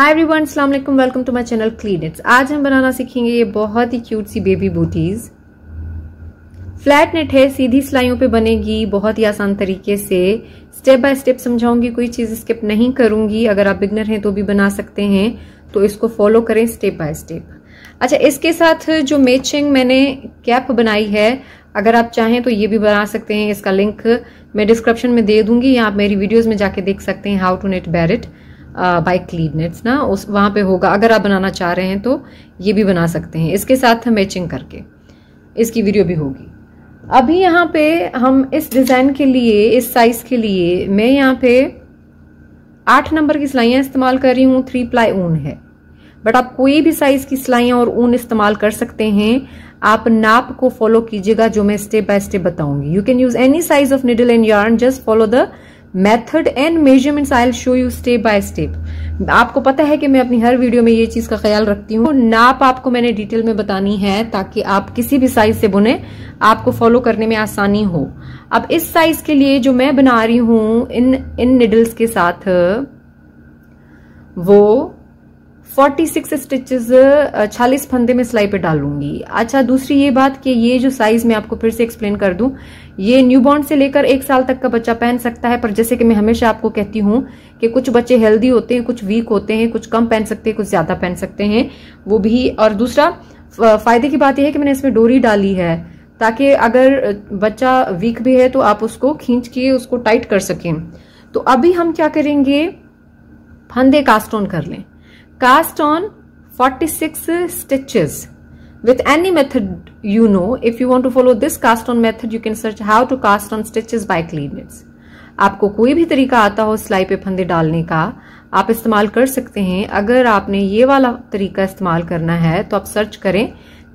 हाय everyone अस्सलाम वालेकुम welcome to my channel क्लीनिट्स आज हम बनाना सीखेंगे ये बहुत ही क्यूट सी बेबी बूटीज फ्लैट नेट है, सीधी सिलाइयों पे बनेगी बहुत ही आसान तरीके से. स्टेप बाय स्टेप समझाऊँगी, कोई चीज़ स्किप नहीं करूँगी. अगर आप बिगनर हैं तो भी बना सकते हैं तो इसको फॉलो करें स्टेप बाय स्टेप अच्छा इसके साथ जो मैचिंग मैंने कैप बनाई है, अगर आप चाहें तो ये भी बना सकते हैं. इसका लिंक मैं डिस्क्रिप्शन में दे दूँगी. या आप मेरी वीडियोज़ में जाके देख सकते हैं हाउ टू नेट बैरिट बाई क्लीनेट्स ना, उस, वहाँ पे होगा। अगर आप बनाना चाह रहे हैं तो ये भी बना सकते हैं। इसके साथ मैचिंग करके। इसकी वीडियो भी होगी। अभी यहाँ पे हम इस डिज़ाइन के लिए, इस साइज़ के लिए, मैं यहाँ पे आठ नंबर की सिलाइयाँ इस्तेमाल कर रही हूँ। थ्री प्लाई ऊन है। बट आप कोई भी साइज़ की सिलाइयाँ और ऊन इस्तेमाल कर सकते हैं। आप नाप को फॉलो कीजिएगा, जो मैं स्टेप बाय स्टेप बताऊँगी। You can use any size of needle and yarn just follow the method and measurements I show you step by step. आपको पता है कि मैं अपनी हर वीडियो में ये चीज़ का ख्याल रखती हूँ। नाप आपको मैंने डिटेल में बतानी है ताकि आप किसी भी साइज़ से बुने, आपको फॉलो करने में आसानी हो। अब इस साइज़ के लिए जो मैं बना रही हूँ, इन इन निडल्स के साथ, वो 46 स्टिचेस छियालीस फंदे में सिलाई पे डालूँगी। अच्छा दूसरी ये बात कि ये जो साइज़ मैं आपको फिर से एक्सप्लेन कर दूँ ये न्यूबॉर्न से लेकर एक साल तक का बच्चा पहन सकता है, पर जैसे कि मैं हमेशा आपको कहती हूँ कि कुछ बच्चे हेल्दी होते हैं, कुछ वीक होते हैं, कुछ कम पहन सकते हैं, कुछ ज़्यादा पहन सकते हैं, वो भी। और दूसरा फ़ायदे की बात यह है कि मैंने इसमें डोरी डाली है, ताकि अगर बच्चा वीक भी है तो आप उसको खींच के उसको टाइट कर सकें। तो अभी हम क्या करेंगे? फंदे कास्ट ऑन कर लें। Cast on 46 stitches with any method, you know, if you want to follow this cast on method, you can search how to cast on stitches by cleanits आपको कोई भी तरीका आता हो सिलाई पे फंदे डालने का, आप इस्तेमाल कर सकते हैं। अगर आपने ये वाला तरीका इस्तेमाल करना है तो आप सर्च करें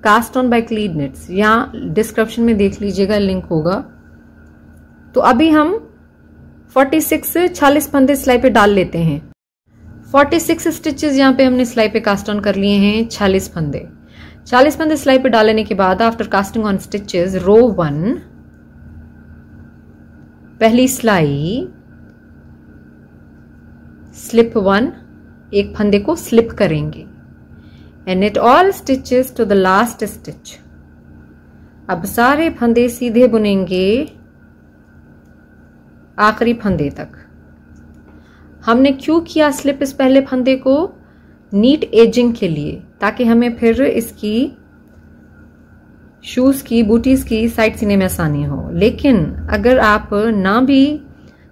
कास्ट ऑन बाय क्लीडनेट्स यहाँ डिस्क्रिप्शन में देख लीजिएगा लिंक होगा। तो अभी हम 46 40 फंदे सिलाई पे डाल लेते हैं। 46 स्टिचेस यहाँ पे हमने सिलाई पे कास्ट ऑन कर लिए हैं 40 फंदे। 40 फंदे सिलाई पे डालने के बाद after casting on stitches row one पहली सिलाई स्लिप वन एक फंदे को स्लिप करेंगे। And knit all stitches to the last stitch अब सारे फंदे सीधे बुनेंगे आखिरी फंदे तक। हमने क्यों किया स्लिप इस पहले फंदे को? नीट एजिंग के लिए, ताकि हमें फिर इसकी शूज़ की, बूटीज की, साइड सीने में आसानी हो। लेकिन अगर आप ना भी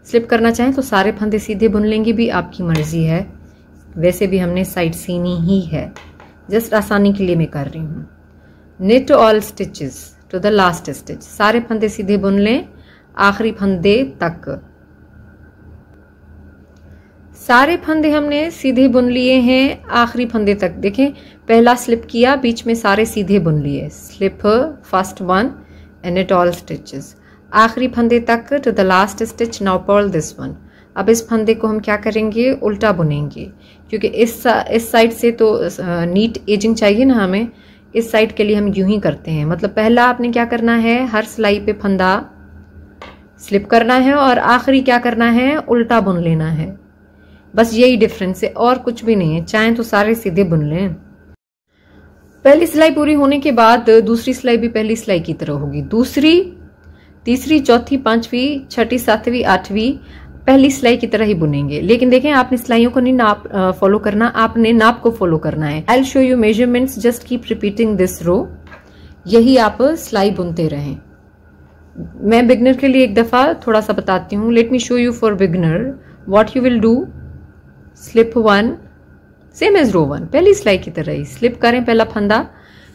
स्लिप करना चाहें तो सारे फंदे सीधे बुन लेंगे, भी आपकी मर्ज़ी है। वैसे भी हमने साइड सीनी ही है। जस्ट आसानी के लिए मैं कर रही हूँ। Knit all stitches to the last stitch सारे फंदे सीधे बुन लें, आखिरी फंदे तक। सारे फंदे हमने सीधे बुन लिए हैं, आखिरी फंदे तक। देखें, पहला स्लिप किया, बीच में सारे सीधे बुन लिए। Slip first one and knit all stitches आखिरी फंदे तक to the last stitch now purl this one अब इस फंदे को हम क्या करेंगे? उल्टा बुनेंगे। क्योंकि इस इस साइड से तो नीट एजिंग चाहिए ना हमें, इस साइड के लिए हम यूँ ही करते हैं। मतलब पहला आपने क्या करना है? हर सिलाई पे फंदा स्लिप करना है और आखिरी क्या करना है? उल्टा बुन लेना है। बस यही डिफरेंस है, और कुछ भी नहीं है। चाहे तो सारे सीधे बुन लें। पहली सिलाई पूरी होने के बाद दूसरी सिलाई भी पहली सिलाई की तरह होगी। दूसरी, तीसरी, चौथी, पांचवी, छठी, सातवीं, आठवीं पहली सिलाई की तरह ही बुनेंगे। लेकिन देखें, आपने सिलाइयों को नहीं नाप फॉलो करना, आपने नाप को फॉलो करना है। I show you measurements just keep repeating this row यही आप सिलाई बुनते रहें। मैं बिगनर के लिए एक दफ़ा थोड़ा सा बताती हूँ। Let me show you for beginner what you will do slip one same as row one पहली सिलाई की तरह ही। स्लिप करें पहला फंदा,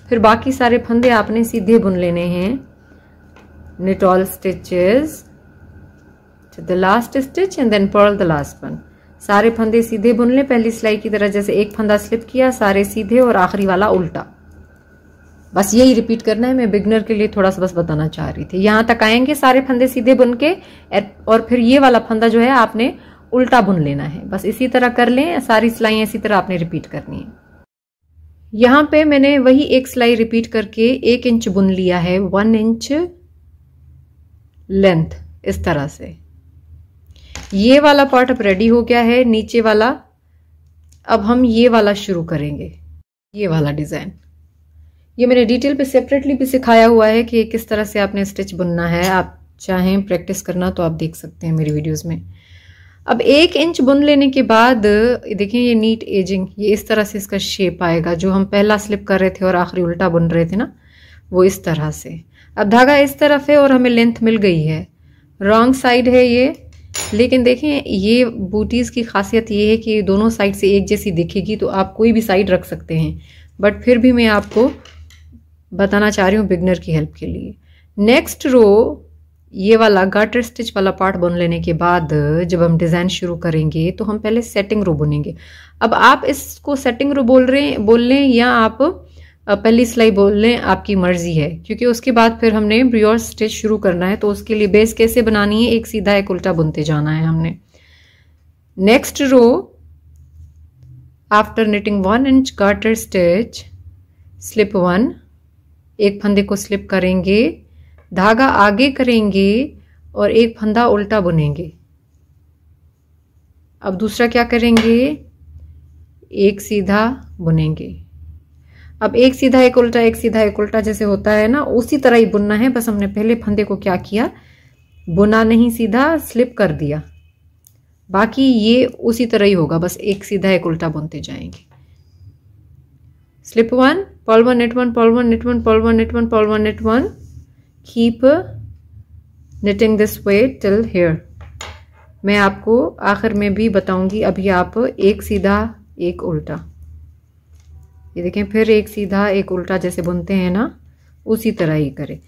फिर बाकी सारे फंदे आपने सीधे बुन लेने हैं। Knit all stitches to the last stitch and then purl the सारे फंदे सीधे बुन ले, पहली सिलाई की तरह जैसे एक फंदा स्लिप किया, सारे सीधे और आखिरी वाला उल्टा। बस यही रिपीट करना है, मैं बिगनर के लिए थोड़ा सा बस बताना चाह रही थी। यहाँ तक आएँगे सारे फंदे सीधे बुन के, और फिर ये वाला फंदा जो है आपने उल्टा बुन लेना है। बस इसी तरह कर लें, सारी सिलाई इसी तरह आपने रिपीट करनी है। यहाँ पे मैंने वही एक सिलाई रिपीट करके एक इंच बुन लिया है वन इंच लेंथ इस तरह से। ये वाला पार्ट अब रेडी हो गया है, नीचे वाला। अब हम ये वाला शुरू करेंगे, ये वाला डिज़ाइन ये मैंने डिटेल पे सेपरेटली भी सिखाया हुआ है कि किस तरह से आपने स्टिच बुनना है। आप चाहें प्रैक्टिस करना तो आप देख सकते हैं मेरी वीडियोस में। अब एक इंच बुन लेने के बाद, देखिए ये नीट एजिंग ये इस तरह से इसका शेप आएगा, जो हम पहला स्लिप कर रहे थे और आखिरी उल्टा बुन रहे थे ना, वो इस तरह से। अब धागा इस तरफ़ है और हमें लेंथ मिल गई है। रॉन्ग साइड है ये, लेकिन देखें ये बूटीज़ की खासियत ये है कि दोनों साइड से एक जैसी दिखेगी तो आप कोई भी साइड रख सकते हैं। बट फिर भी मैं आपको बताना चाह रही हूँ बिगनर की हेल्प के लिए। नेक्स्ट रो ये वाला गाटर स्टिच वाला पार्ट बुन लेने के बाद जब हम डिज़ाइन शुरू करेंगे तो हम पहले सेटिंग रो बुनेंगे। अब आप इसको सेटिंग रो बोल रहे, बोल लें या आप पहली सिलाई बोल लें, आपकी मर्ज़ी है। क्योंकि उसके बाद फिर हमने ब्रियोर स्टिच शुरू करना है तो उसके लिए बेस कैसे बनानी है, एक सीधा एक उल्टा बुनते जाना है हमने। Next row after knitting one inch garter stitch slip one एक फंदे को स्लिप करेंगे। धागा आगे करेंगे और एक फंदा उल्टा बुनेंगे। अब दूसरा क्या करेंगे? एक सीधा बुनेंगे। अब एक सीधा, एक उल्टा, एक सीधा, एक उल्टा जैसे होता है ना, उसी तरह ही बुनना है। बस हमने पहले फंदे को क्या किया? बुना नहीं सीधा, स्लिप कर दिया। बाकी ये उसी तरह ही होगा। बस एक सीधा, एक उल्टा बुनते जाएँगे। Slip one, purl one, knit one, purl one, knit one, purl one, knit one, purl one, knit one. Keep knitting this way till here. मैं आपको आखिर में भी बताऊँगी, अभी आप एक सीधा, एक उल्टा। ये देखें, फिर एक सीधा, एक उल्टा जैसे बुनते हैं ना, उसी तरह ही करें।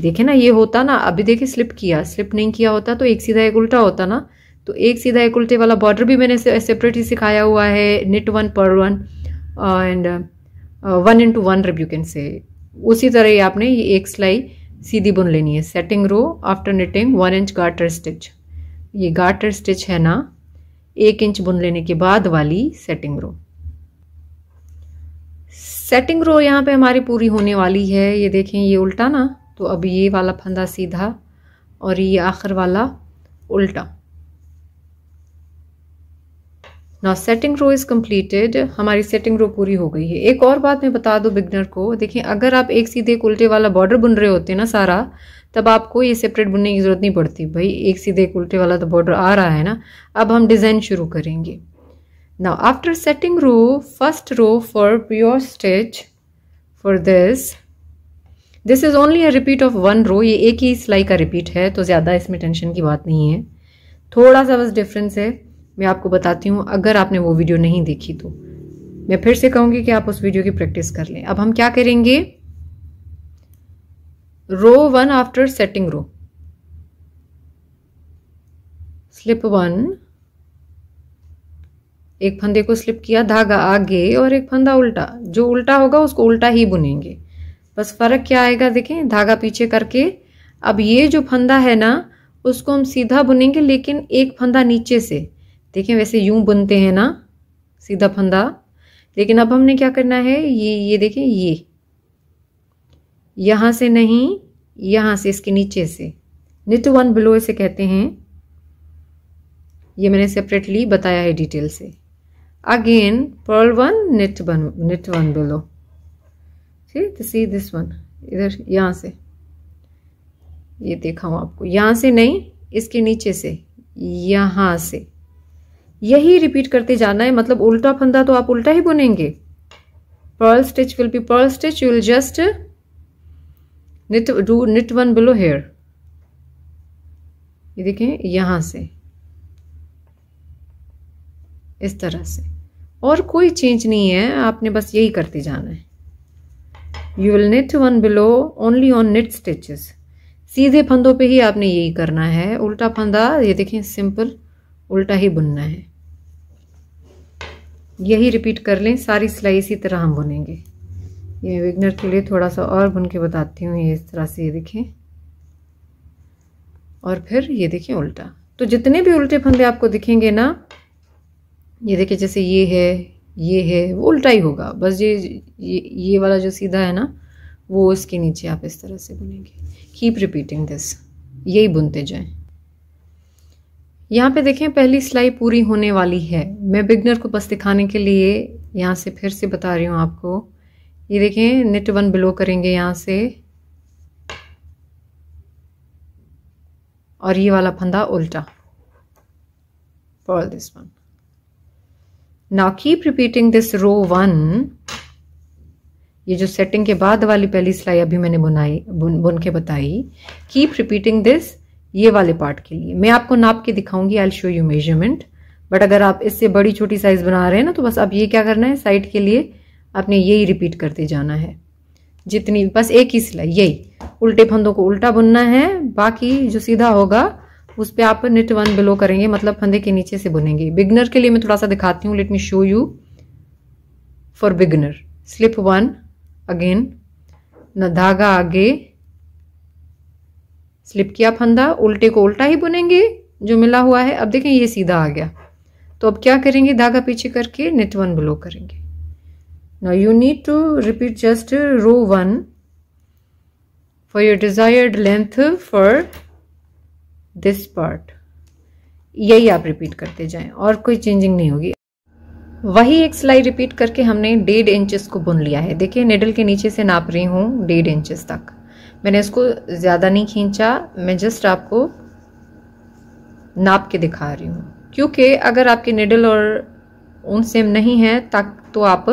देखें ना, ये होता ना, अभी देखिए स्लिप किया स्लिप नहीं किया होता तो एक सीधा, एक उल्टा होता ना। तो एक सीधा, एक उल्टे वाला बॉर्डर भी मैंने सेपरेट ही सिखाया हुआ है knit one purl one and one into one rep you can say उसी तरह ही आपने ये एक सिलाई सीधी बुन लेनी है। Setting row after knitting one inch garter stitch ये गार्टर स्टिच है ना, एक इंच बुन लेने के बाद वाली सेटिंग रो सेटिंग रो यहाँ पे हमारी पूरी होने वाली है। ये देखें, ये उल्टा ना तो अब ये वाला फंदा सीधा और ये आखिर वाला उल्टा। ना सेटिंग रो इज़ कम्प्लीटेड हमारी सेटिंग रो पूरी हो गई है। एक और बात मैं बता दूँ बिगनर को। देखिए, अगर आप एक सीधे एक उल्टे वाला बॉर्डर बुन रहे होते हैं ना सारा, तब आपको ये सेपरेट बुनने की ज़रूरत नहीं पड़ती। भाई, एक सीधे एक उल्टे वाला तो बॉर्डर आ रहा है ना। अब हम डिज़ाइन शुरू करेंगे। ना after setting row first row for purl stitch for this this is only a repeat of one row ये एक ही सिलाई का रिपीट है तो ज़्यादा इसमें टेंशन की बात नहीं है। थोड़ा सा बस डिफरेंस है। मैं आपको बताती हूँ, अगर आपने वो वीडियो नहीं देखी तो। मैं फिर से कहूँगी कि आप उस वीडियो की प्रैक्टिस कर लें। अब हम क्या करेंगे? Row one after setting row slip one एक फंदे को स्लिप किया, धागा आगे और एक फंदा उल्टा। जो उल्टा होगा, उसको उल्टा ही बुनेंगे। बस फ़र्क क्या आएगा देखें, धागा पीछे करके। अब ये जो फंदा है ना, उसको हम सीधा बुनेंगे, लेकिन एक फंदा नीचे से। देखें वैसे यूँ बुनते हैं ना, सीधा फंदा। लेकिन अब हमने क्या करना है, ये ये देखें ये। यहाँ से नहीं, यहाँ से, इसके नीचे से। निट वन बिलो इसे कहते हैं। ये मैंने सेपरेटली बताया है डिटेल से। Again purl one knit one knit one below ठीक सी दिस वन इधर, यहाँ से। ये देखा हूँ आपको। यहाँ से नहीं, इसके नीचे से। यहाँ से। यही रिपीट करते जाना है। मतलब उल्टा फंदा तो आप उल्टा ही बुनेंगे। Purl stitch will be purl stitch you will just knit do knit one below here ये देखें, यहाँ से। इस तरह से। और कोई चेंज नहीं है। आपने बस यही करते जाना है। You will knit one below only on knit stitches सीधे फंदों पे ही आपने यही करना है। उल्टा फंदा, ये देखें सिंपल उल्टा ही बुनना है। यही रिपीट कर लें, सारी सिलाई इसी तरह हम बुनेंगे। ये विगनर के लिए थोड़ा सा और बुन के बताती हूँ, ये इस तरह से ये देखें। और फिर ये देखें उल्टा। तो जितने भी उल्टे फंदे आपको दिखेंगे ना, ये देखिए जैसे ये है ये है, वो उल्टा ही होगा। बस ये ये ये वाला जो सीधा है ना, वो इसके नीचे आप इस तरह से बुनेंगे। कीप रिपीटिंग दिस यही बुनते जाएँ। यहाँ पे देखें, पहली सिलाई पूरी होने वाली है। मैं बिगनर को बस दिखाने के लिए यहाँ से फिर से बता रही हूँ आपको। ये देखें नेट वन बिलो करेंगे यहाँ से। और ये वाला फंदा उल्टा। For this one now keep repeating this row one ये जो सेटिंग के बाद वाली पहली सिलाई अभी मैंने बुनाई, बुन बुन के बताई। कीप रिपीटिंग दिस ये वाले पार्ट के लिए। मैं आपको नाप के दिखाऊँगी I show you measurement but अगर आप इससे बड़ी छोटी साइज़ बना रहे हैं ना तो बस अब ये क्या करना है? साइड के लिए आपने यही रिपीट करते जाना है। जितनी, बस एक ही सिलाई, यही। उल्टे फंदों को उल्टा बुनना है। बाकी जो सीधा होगा, उस पर आप निट वन बिलो करेंगे मतलब फंदे के नीचे से बुनेंगे। बिगनर के लिए मैं थोड़ा सा दिखाती हूँ let me show you for beginner slip one again न धागा आगे स्लिप किया फंदा, उल्टे को उल्टा ही बुनेंगे, जो मिला हुआ है। अब देखें, ये सीधा आ गया। तो अब क्या करेंगे? धागा पीछे करके नेट वन ब्लो करेंगे। Now you need to repeat just row 1 for your desired length for this part यही आप रिपीट करते जाएँ, और कोई चेंजिंग नहीं होगी। वही एक सिलाई रिपीट करके हमने डेढ़ इंचेस को बुन लिया है। देखिए निडल के नीचे से नाप रही हूँ डेढ़ इंचेस तक। मैंने इसको ज़्यादा नहीं खींचा, मैं जस्ट आपको नाप के दिखा रही हूँ। क्योंकि अगर आपके निडल और ऊन सेम नहीं है, तक तो आप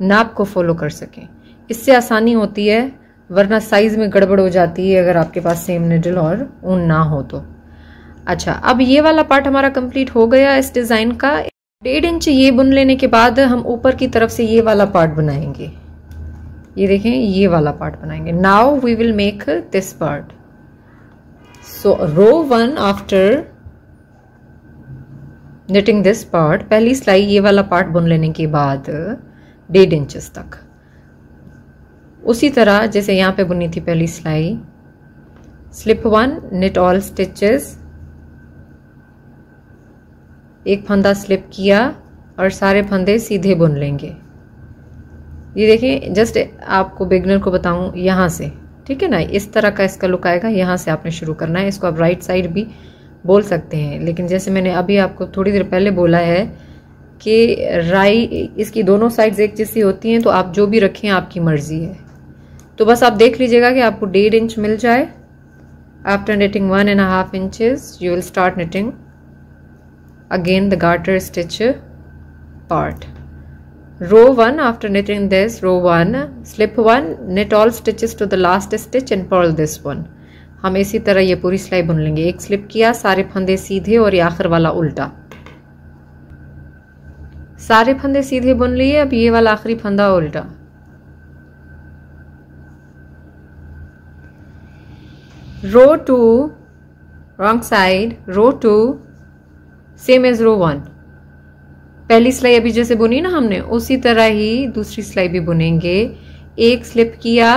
नाप को फॉलो कर सकें। इससे आसानी होती है, वरना साइज़ में गड़बड़ हो जाती है अगर आपके पास सेम निडल और ऊन ना हो तो। अच्छा अब ये वाला पार्ट हमारा कंप्लीट हो गया इस डिज़ाइन का। डेढ़ इंच ये बुन लेने के बाद हम ऊपर की तरफ़ से ये वाला पार्ट बनाएँगे। ये देखें, ये वाला पार्ट बनाएँगे। Now we will make this part so row one after knitting this part पहली सिलाई ये वाला पार्ट बुन लेने के बाद डेढ़ इंचेस तक। उसी तरह जैसे यहाँ पे बुनी थी पहली सिलाई slip one knit all stitches एक फंदा स्लिप किया और सारे फंदे सीधे बुन लेंगे। ये देखिए जस्ट आपको बिगनर को बताऊँ, यहाँ से, ठीक है ना? इस तरह का इसका लुक आएगा, यहाँ से आपने शुरू करना है। इसको आप राइट साइड भी बोल सकते हैं। लेकिन जैसे मैंने अभी आपको थोड़ी देर पहले बोला है कि राई इसकी दोनों साइड्स एक जैसी होती हैं तो आप जो भी रखें, आपकी मर्ज़ी है। तो बस आप देख लीजिएगा कि आपको डेढ़ इंच मिल जाए। After knitting one and half inches you will start knitting again the garter stitch part row 1 after knitting this, row 1 slip 1 knit all stitches to the last stitch and purl this one. हम इसी तरह ये पूरी सिलाई बुन लेंगे। एक slip किया, सारे फंदे सीधे और ये आखिर वाला उल्टा। सारे फंदे सीधे बुन लिए, अब ये वाला आखिरी फंदा उल्टा। Row two wrong side row two same as row one पहली सिलाई अभी जैसे बुनी ना हमने, उसी तरह ही दूसरी सिलाई भी बुनेंगे। एक स्लिप किया,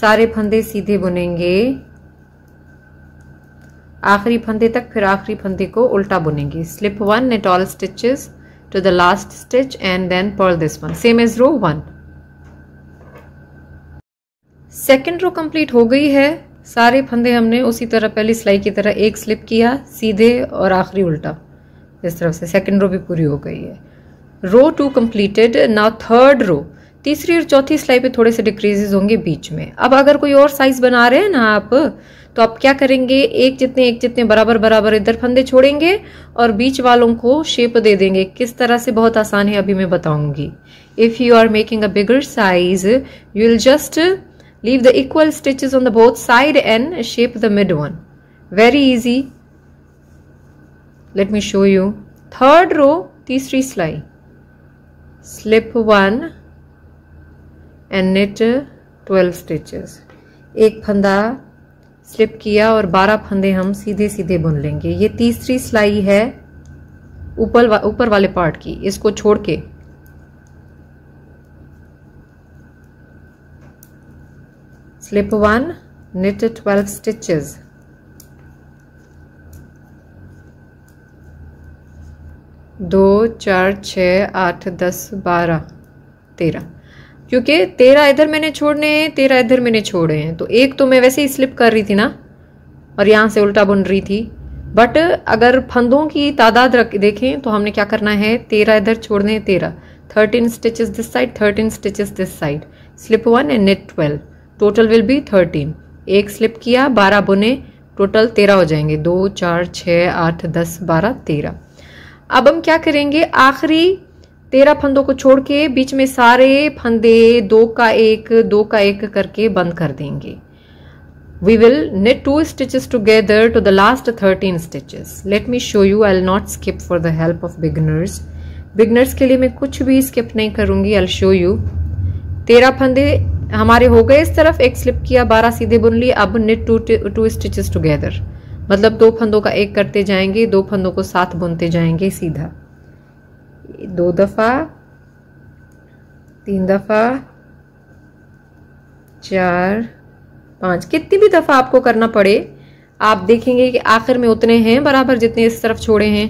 सारे फंदे सीधे बुनेंगे। आखिरी फंदे तक फिर आखिरी फंदे को उल्टा बुनेंगे। Slip one knit all stitches to the last stitch and then purl this one same as row one second row complete हो गई है। सारे फंदे हमने उसी तरह, पहली सिलाई की तरह एक स्लिप किया, सीधे और आखिरी उल्टा। इस तरफ़ से। सेकेंड रो भी पूरी हो गई है। Row two completed now third row तीसरी और चौथी सिलाई पे थोड़े से डिक्रीजेज होंगे बीच में। अब अगर कोई और साइज़ बना रहे हैं ना आप तो आप क्या करेंगे? एक जितने एक जितने बराबर बराबर इधर फंदे छोड़ेंगे और बीच वालों को शेप दे देंगे। किस तरह से? बहुत आसान है, अभी मैं बताऊँगी। If you are making a bigger size you will just leave the equal stitches on the both side and shape the mid one very easy let me show you third row तीसरी सिलाई slip one and knit twelve stitches एक फंदा slip किया और 12 फंदे हम सीधे सीधे बुन लेंगे। ये तीसरी सिलाई है ऊपर ऊपर वाले पार्ट की। इसको छोड़ के। Slip one knit twelve stitches दो, चार छ आठ, दस, बारह, तेरह। क्योंकि तेरह इधर मैंने छोड़ने हैं, तेरह इधर मैंने छोड़े हैं। तो एक तो मैं वैसे ही स्लिप कर रही थी ना, और यहाँ से उल्टा बुन रही थी। बट अगर फंदों की तादाद रख, देखें तो हमने क्या करना है? तेरह इधर छोड़ने हैं, तेरह। Thirteen stitches this side thirteen stitches this side slip one and knit twelve total will be thirteen एक स्लिप किया, बारह बुने टोटल तेरह हो जाएँगे। दो, चार छ आठ, दस, बारह, तेरह। अब हम क्या करेंगे आखिरी तेरह फंदों को छोड़ के बीच में सारे फंदे दो का एक दो का एक करके बंद कर देंगे we will knit two stitches together to the last 13 stitches let me show you i'll not skip for the help of beginners beginners के लिए मैं कुछ भी skip नहीं करूँगी i'll show you तेरह फंदे हमारे हो गए इस तरफ़ एक स्लिप किया बारह सीधे बुन लिए अब knit two two stitches together मतलब दो फंदों का एक करते जाएँगे, दो फंदों को साथ बुनते जाएँगे सीधा। दो दफ़ा, तीन दफ़ा, चार, पाँच। कितनी भी दफ़ा आपको करना पड़े, आप देखेंगे कि आखिर में उतने हैं, बराबर जितने इस तरफ़ छोड़े हैं।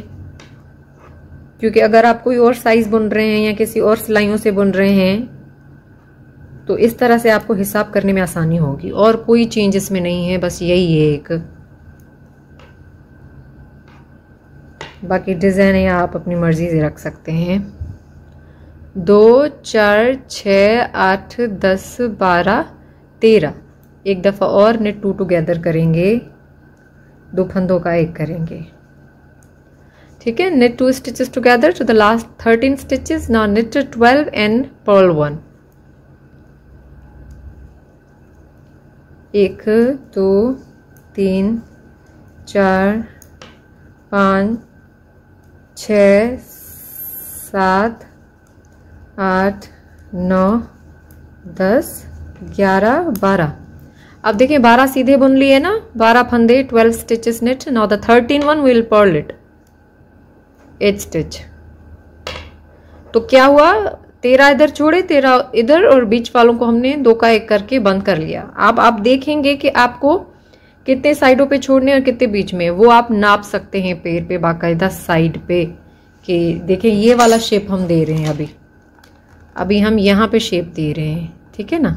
क्योंकि अगर आप कोई और साइज़ बुन रहे हैं या किसी और सिलाइयों से बुन रहे हैं तो इस तरह से आपको हिसाब करने में आसानी होगी। और कोई चेंज इसमें नहीं है, बस यही है एक। बाकी डिज़ाइन है आप अपनी मर्ज़ी से रख सकते हैं। दो, चार छ आठ, दस, बारह, तेरह। एक दफ़ा और नेट टू टुगेदर करेंगे। दो फंदों का एक करेंगे। ठीक है knit two stitches together to the last thirteen stitches now knit twelve and purl one एक, दो, तीन, चार, पाँच छ सात, आठ, नौ, दस, ग्यारह, बारह। अब देखिए, बारह सीधे बुन लिए ना, बारह फंदे, twelve stitches knit now the thirteen one will purl it at stitch तो क्या हुआ? तेरह इधर छोड़े तेरह इधर और बीच वालों को हमने दो का एक करके बंद कर लिया। अब आप देखेंगे कि आपको कितने साइडों पे छोड़ने और कितने बीच में? वो आप नाप सकते हैं पेड़ पे, बाकायदा साइड पे, कि देखें ये वाला शेप हम दे रहे हैं अभी। अभी हम यहाँ पे शेप दे रहे हैं, ठीक है ना?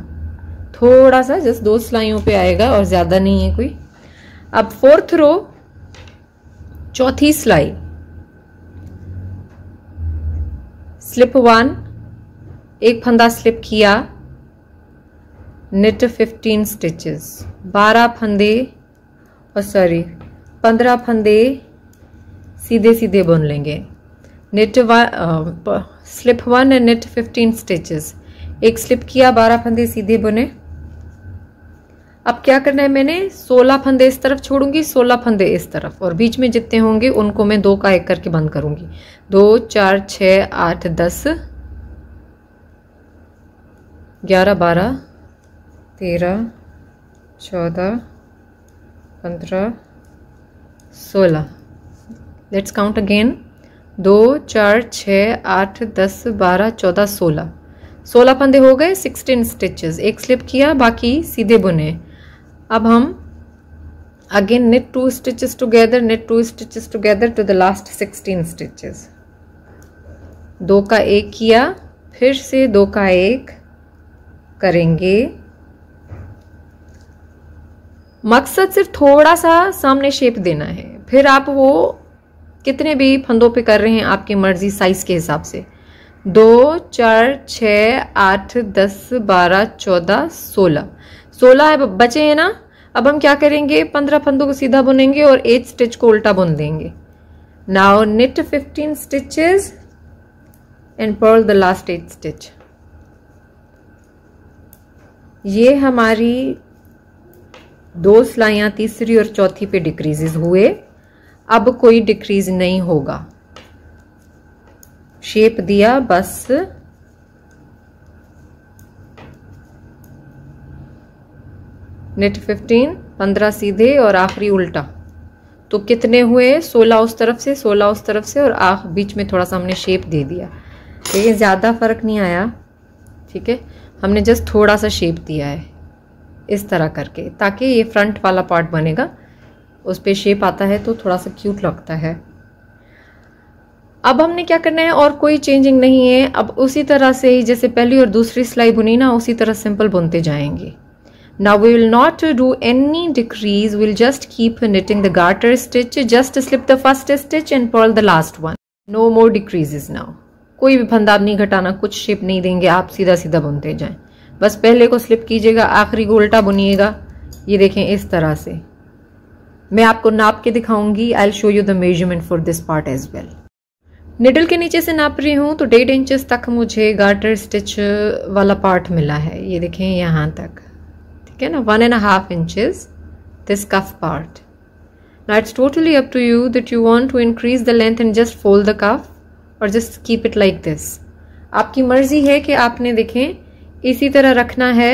थोड़ा सा जस्ट दो सिलाइयों पे आएगा और ज़्यादा नहीं है कोई। अब फोर्थ रो चौथी सिलाई। स्लिप वन एक फंदा स्लिप किया निट फिफ्टीन स्टिचेस बारह फंदे और सॉरी पंद्रह फंदे सीधे सीधे बुन लेंगे। Knit one slip one and knit fifteen stitches एक स्लिप किया, बारह फंदे सीधे बुने अब क्या करना है मैंने? सोलह फंदे इस तरफ़ छोड़ूँगी, सोलह फंदे इस तरफ़। और बीच में जितने होंगे, उनको मैं दो का एक करके बंद करूँगी। दो, चार छ आठ, दस, ग्यारह, बारह, तेरह, चौदह पंद्रह, सोलह। लेट्स काउंट अगेन दो, चार छ आठ, दस, बारह, चौदह, सोलह। सोलह फंदे हो गए सिक्सटीन स्टिचेस एक स्लिप किया, बाकी सीधे बुने। अब हम again knit two stitches together knit two stitches together to the last sixteen stitches दो का एक किया, फिर से दो का एक करेंगे। मकसद सिर्फ़ थोड़ा सा सामने शेप देना है। फिर आप वो कितने भी फंदों पे कर रहे हैं आपकी मर्ज़ी साइज़ के हिसाब से। दो, चार छ आठ, दस, बारह, चौदह, सोलह। सोलह बचे हैं ना? अब हम क्या करेंगे? पंद्रह फंदों को सीधा बुनेंगे और एट स्टिच को उल्टा बुन देंगे। Now knit fifteen stitches and purl the last eight stitch ये हमारी दो सिलाइयाँ तीसरी और चौथी पे डिक्रीजेज हुए। अब कोई डिक्रीज नहीं होगा। शेप दिया, बस। नेट फिफ्टीन पंद्रह सीधे और आखिरी उल्टा। तो कितने हुए? सोलह उस तरफ़ से, सोलह उस तरफ़ से और आख बीच में थोड़ा सा हमने शेप दे दिया। लेकिन ज़्यादा फ़र्क नहीं आया, ठीक है? हमने जस्ट थोड़ा सा शेप दिया है। इस तरह करके, ताकि ये फ्रंट वाला पार्ट बनेगा। उस पर शेप आता है तो थोड़ा सा क्यूट लगता है। अब हमने क्या करना है? और कोई चेंजिंग नहीं है। अब उसी तरह से ही जैसे पहली और दूसरी सिलाई बुनी ना, उसी तरह सिंपल बुनते जाएँगे। Now we will not do any decrease. We'll just keep knitting the garter stitch. Just slip the first stitch and purl the last one. No more decreases now. कोई भी फंदा नहीं घटाना, कुछ शेप नहीं देंगे। आप सीधा सीधा बुनते जाएँ। बस पहले को स्लिप कीजिएगा, आखिरी को उल्टा बुनिएगा। ये देखें इस तरह से। मैं आपको नाप के दिखाऊँगी। I'll show you the measurement for this part as well needle के नीचे से नाप रही हूँ तो डेढ़ इंचेस तक मुझे गार्टर स्टिच वाला पार्ट मिला है। ये देखें यहाँ तक। ठीक है ना? One and half inches this cuff part now, it's totally up to you that you want to increase the length and just fold the cuff or just keep it like this. आपकी मर्ज़ी है कि आपने देखें इसी तरह रखना है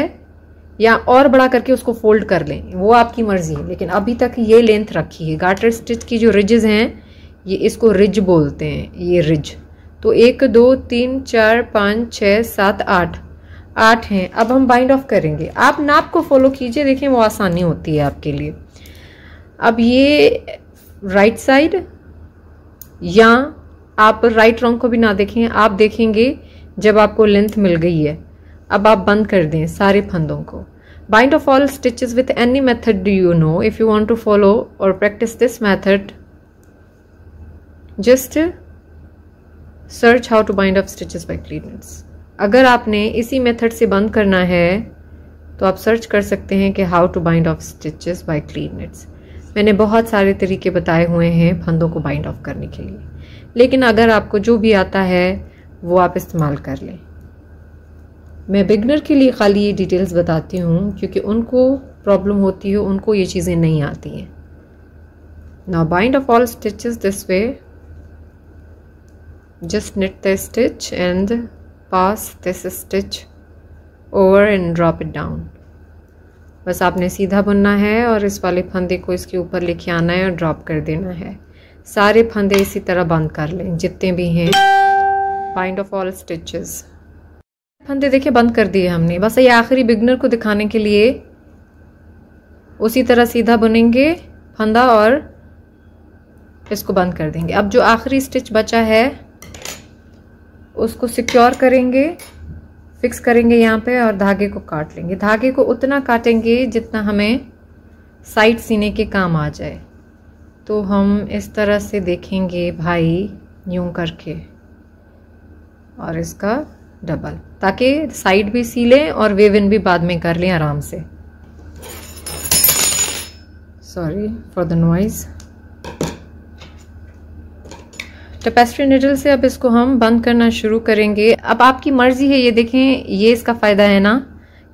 या और बड़ा करके उसको फोल्ड कर लें। वो आपकी मर्ज़ी है, लेकिन अभी तक ये लेंथ रखी है। गार्टर स्टिच की जो रिजेस हैं, ये इसको रिज बोलते हैं, ये रिज तो एक, दो, तीन, चार, पाँच छः सात, आठ। आठ हैं। अब हम बाइंड ऑफ़ करेंगे। आप नाप को फॉलो कीजिए देखें वो आसानी होती है आपके लिए। अब ये राइट साइड या आप राइट रॉन्ग को भी ना देखें। आप देखेंगे जब आपको लेंथ मिल गई है। अब आप बंद कर दें सारे फंदों को। Bind off all stitches with any method do you know if you want to follow और practice this method just search how to bind off stitches by clinets अगर आपने इसी मेथड से बंद करना है तो आप सर्च कर सकते हैं कि how to bind off stitches by clinets मैंने बहुत सारे तरीके बताए हुए हैं फंदों को बाइंड ऑफ़ करने के लिए। लेकिन अगर आपको जो भी आता है, वो आप इस्तेमाल कर लें। मैं बिगनर के लिए खाली ये डिटेल्स बताती हूँ, क्योंकि उनको प्रॉब्लम होती है, उनको ये चीज़ें नहीं आती हैं। ना bind off all stitches this way just knit the stitch and pass this stitch over and drop it down बस आपने सीधा बुनना है और इस वाले फंदे को इसके ऊपर लेके आना है और ड्रॉप कर देना है। सारे फंदे इसी तरह बंद कर लें, जितने भी हैं। बाइंड ऑफ़ ऑल स्टिचेस फंदे देखे बंद कर दिए हमने। बस ये आखिरी बिगनर को दिखाने के लिए उसी तरह सीधा बुनेंगे, फंदा और इसको बंद कर देंगे। अब जो आखिरी स्टिच बचा है, उसको सिक्योर करेंगे फिक्स करेंगे यहाँ पे और धागे को काट लेंगे। धागे को उतना काटेंगे जितना हमें साइड सीने के काम आ जाए। तो हम इस तरह से देखेंगे भाई, यूँ करके। और इसका डबल ताकि साइड भी सी लें और वेव इन भी बाद में कर लें आराम से। Sorry for the noise tapestry needle से अब इसको हम बंद करना शुरू करेंगे। अब आपकी मर्ज़ी है, ये देखें, ये इसका फ़ायदा है ना,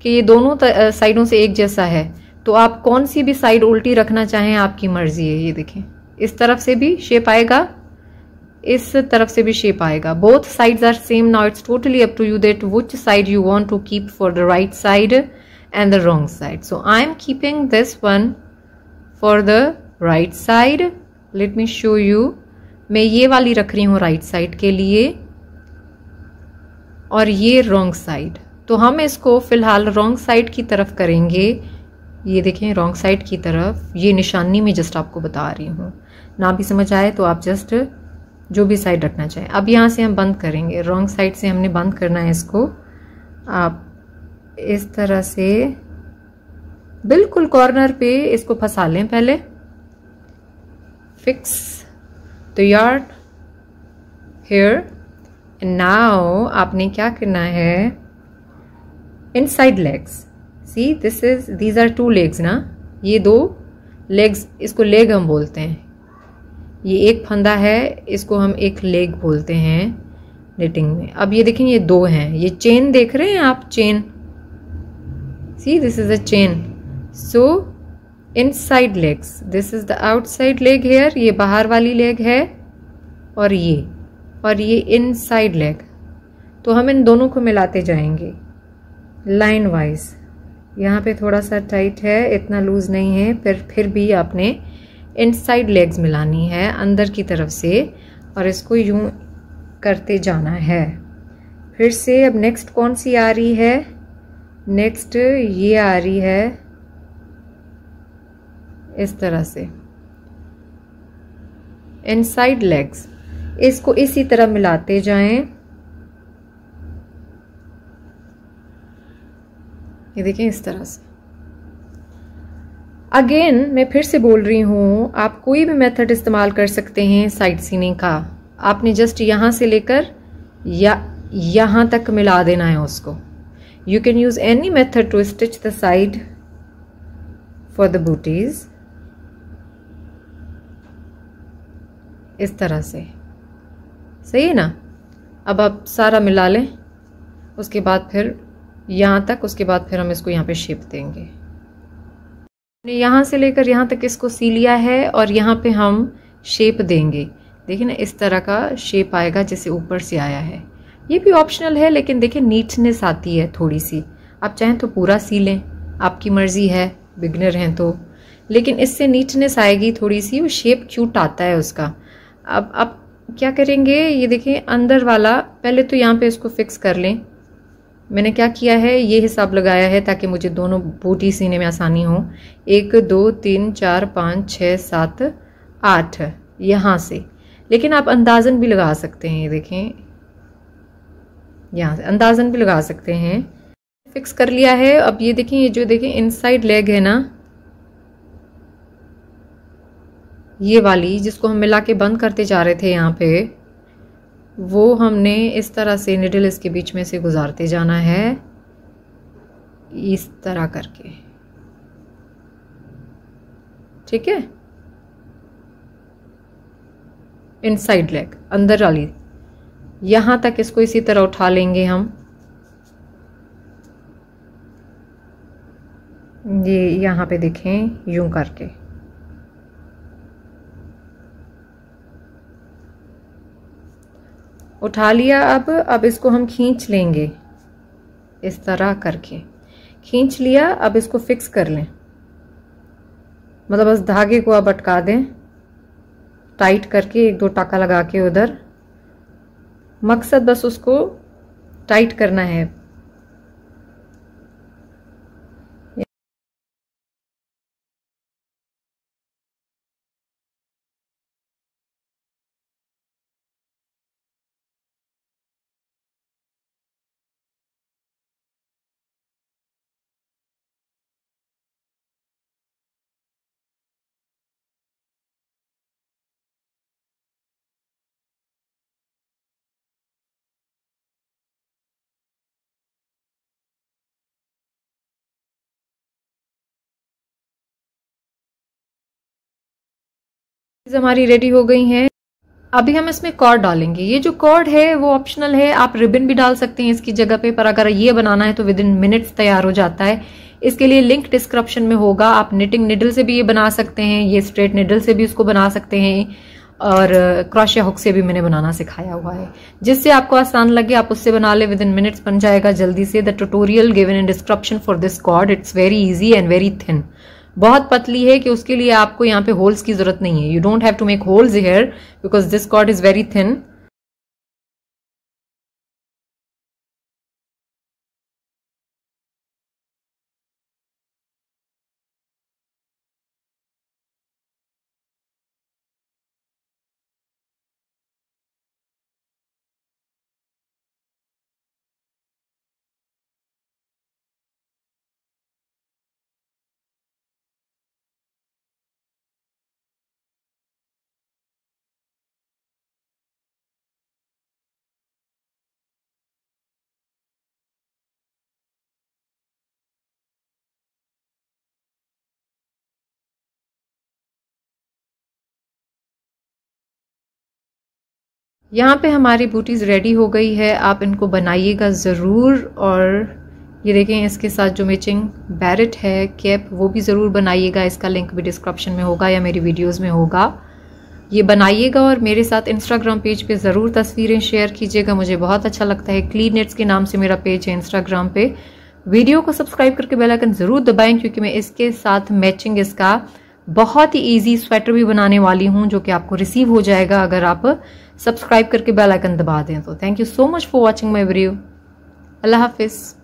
कि ये दोनों साइडों से एक जैसा है। तो आप कौन सी भी साइड उल्टी रखना चाहें, आपकी मर्ज़ी है, ये देखें। इस तरफ़ से भी शेप आएगा इस तरफ़ से भी शेप आएगा। Both sides are same now it's totally up to you that which side you want to keep for the right side and the wrong side so I am keeping this one for the right side let me show you मैं ये वाली रख रही हूँ right side के लिए और ये रॉन्ग साइड तो हम इसको फ़िलहाल रॉन्ग साइड की तरफ़ करेंगे। ये देखें रॉन्ग साइड की तरफ़। ये निशानी में जस्ट आपको बता रही हूँ। ना भी समझ आए तो आप जस्ट जो भी साइड रखना चाहें। अब यहाँ से हम बंद करेंगे। रॉन्ग साइड से हमने बंद करना है इसको। आप इस तरह से बिल्कुल कॉर्नर पे इसको फंसा लें पहले। Fix the yarn here and now आपने क्या करना है? Inside legs see this is these are two legs ना? ये दो लेग्स इसको लेग हम बोलते हैं। ये एक फंदा है, इसको हम एक लेग बोलते हैं निटिंग में। अब ये देखें, ये दो हैं। ये चेन देख रहे हैं आप? Chain see this is a chain so inside legs this is the outside leg here ये बाहर वाली लेग है और ये। और ये इन साइड लेग तो हम इन दोनों को मिलाते जाएँगे। लाइन वाइज यहाँ पे थोड़ा सा टाइट है, इतना लूज नहीं है फिर फिर भी आपने इनसाइड लेग्स मिलानी है, अंदर की तरफ़ से, और इसको यूँ करते जाना है। फिर से अब नेक्स्ट कौन सी आ रही है? नेक्स्ट ये आ रही है। इस तरह से। इनसाइड लेग्स इसको इसी तरह मिलाते जाएँ। ये देखें इस तरह से। अगेन मैं फिर से बोल रही हूँ, आप कोई भी मेथड इस्तेमाल कर सकते हैं साइड सीनिंग का। आपने जस्ट यहाँ से लेकर या, यहाँ तक मिला देना है उसको। You can use any method to stitch the side for the booties इस तरह से। सही है ना? अब आप सारा मिला लें, उसके बाद फिर, यहाँ तक, उसके बाद फिर हम इसको यहाँ पे शेप देंगे। यहाँ से लेकर यहाँ तक इसको सी लिया है और यहाँ पे हम शेप देंगे। देखिए ना, इस तरह का शेप आएगा जैसे ऊपर से आया है। ये भी ऑप्शनल है, लेकिन देखिए नीटनेस आती है थोड़ी सी आप चाहें तो पूरा सी लें। आपकी मर्ज़ी है बिगनर हैं तो। लेकिन इससे नीटनेस आएगी थोड़ी सी वो शेप क्यूट आता है उसका। अब अब क्या करेंगे? ये देखें अंदर वाला, पहले तो यहाँ पे इसको फिक्स कर लें। मैंने क्या किया है? ये हिसाब लगाया है ताकि मुझे दोनों बूटी सीने में आसानी हो। एक, दो, तीन, चार, पाँच छः सात, आठ यहाँ से। लेकिन आप अंदाजन भी लगा सकते हैं, ये देखें। यहाँ से अंदाजन भी लगा सकते हैं। फिक्स कर लिया है। अब ये देखें, ये जो देखें, इनसाइड लेग है ना? ये वाली जिसको हम मिला के बंद करते जा रहे थे यहाँ पे वो हमने इस तरह से निडल इसके बीच में से गुजारते जाना है। इस तरह करके। ठीक है? इनसाइड लेग अंदर वाली यहाँ तक इसको इसी तरह उठा लेंगे हम। ये यहाँ पे देखें, यूँ करके। उठा लिया अब अब इसको हम खींच लेंगे। इस तरह करके। खींच लिया, अब इसको फिक्स कर लें। मतलब बस धागे को अब अटका दें। टाइट करके, एक दो टाका लगा के उधर। मकसद बस उसको टाइट करना है। हमारी रेडी हो गई हैं। अभी हम इसमें कॉर्ड डालेंगे। ये जो कॉर्ड है, वो ऑप्शनल है। आप रिबन भी डाल सकते हैं इसकी जगह पे, पर अगर ये बनाना है तो विद इन मिनट्स तैयार हो जाता है। इसके लिए लिंक डिस्क्रिप्शन में होगा। आप निटिंग निडल से भी ये बना सकते हैं, ये स्ट्रेट निडल से भी उसको बना सकते हैं, और क्रॉशिया हुक से भी मैंने बनाना सिखाया हुआ है। जिससे आपको आसान लगे, आप उससे बना ले विद इन मिनट्स बन जाएगा जल्दी से। The tutorial given in description for this cord it's very easy and very thin बहुत पतली है कि उसके लिए आपको यहाँ पे होल्स की ज़रूरत नहीं है। You don't have to make holes here because this cord is very thin यहाँ पे हमारी बूटीज़ रेडी हो गई है, आप इनको बनाइएगा ज़रूर और ये देखें, इसके साथ जो मैचिंग बैरेट है कैप वो भी ज़रूर बनाइएगा। इसका लिंक भी डिस्क्रिप्शन में होगा या मेरी वीडियोस में होगा। ये बनाइएगा और मेरे साथ इंस्टाग्राम पेज पे ज़रूर तस्वीरें शेयर कीजिएगा। मुझे बहुत अच्छा लगता है। क्लीन नेट्स के नाम से मेरा पेज है इंस्टाग्राम पे। वीडियो को सब्सक्राइब करके बेलाइकन ज़रूर दबाएँ, क्योंकि मैं इसके साथ मैचिंग इसका बहुत ही ईजी स्वेटर भी बनाने वाली हूँ, जो कि आपको रिसीव हो जाएगा अगर आप सब्सक्राइब करके बेल आइकन दबा दें तो। Thank you so much for watching my video अल्लाह हाफिज़।